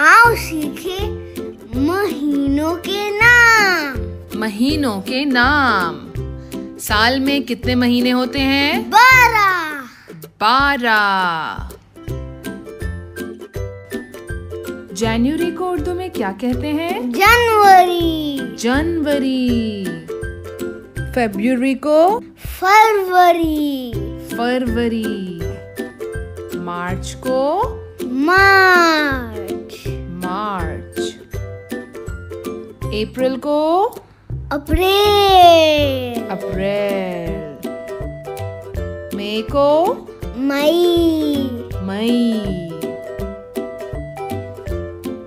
आओ सीखे महीनों के नाम। महीनों के नाम। साल में कितने महीने होते हैं? बारह। बारह। जनवरी को उर्दू में क्या कहते हैं? जनवरी। जनवरी। फेब्रुवरी को? फरवरी। फरवरी। मार्च को? मार्च। अप्रैल को? अप्रैल अप्रैल मई को? मई मई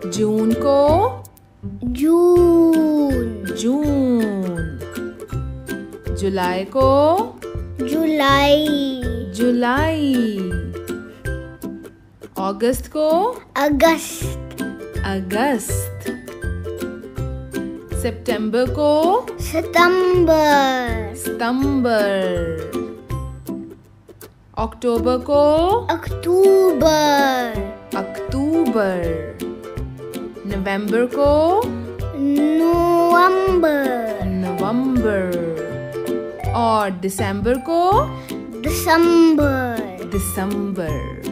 जून को? जून जून जुलाई को? जुलाई जुलाई अगस्त को? अगस्त अगस्त सितंबर को? सितंबर सितंबर अक्टूबर को? अक्टूबर अक्टूबर नवंबर को? नवंबर नवंबर और दिसंबर को? दिसंबर दिसंबर